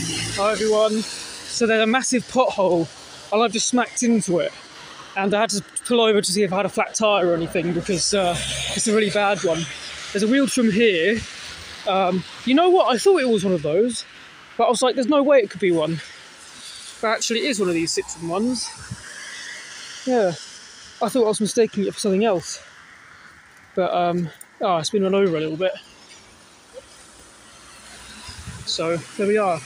Hi everyone. So there's a massive pothole and I've just smacked into it. And I had to pull over to see if I had a flat tyre or anything because uh, it's a really bad one. There's a wheel trim here. Um, you know what? I thought it was one of those, but I was like, there's no way it could be one. But actually, it is one of these Citroen ones. Yeah, I thought I was mistaking it for something else. But, um, oh, it's been run over a little bit. So, there we are.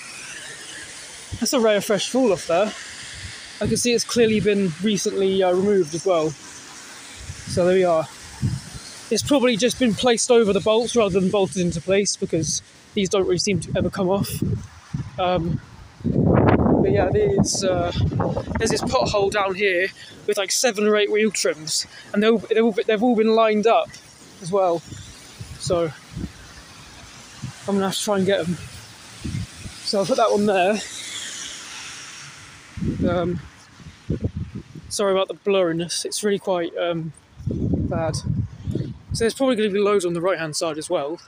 That's a rare fresh fall off there. I can see it's clearly been recently uh, removed as well. So there we are. It's probably just been placed over the bolts rather than bolted into place because these don't really seem to ever come off. Um, but yeah, there's, uh, there's this pothole down here with like seven or eight wheel trims, and they'll, they'll, they've all been lined up as well. So I'm gonna have to try and get them. So I'll put that one there. Um, sorry about the blurriness, it's really quite um, bad. So there's probably going to be loads on the right hand side as well,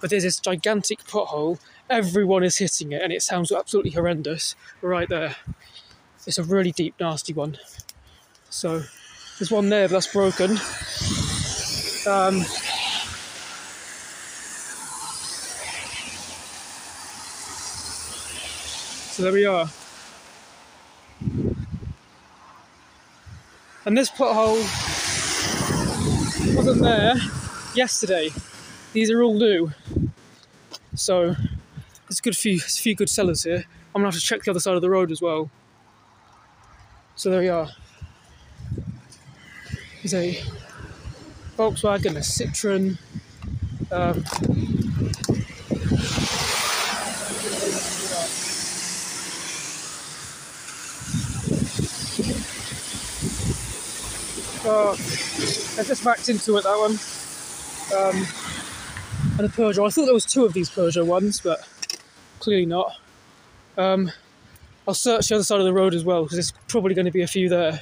but there's this gigantic pothole, everyone is hitting it, and it sounds absolutely horrendous right there. It's a really deep, nasty one. So there's one there, that's broken. Um, so there we are. And this pothole wasn't there yesterday. These are all new. So there's a good few, a few good sellers here. I'm gonna have to check the other side of the road as well. So there we are. There's a Volkswagen, a Citroen. Um, Oh, I just backed into it, that one. Um, and a Peugeot. I thought there was two of these Peugeot ones, but clearly not. Um, I'll search the other side of the road as well, because there's probably going to be a few there.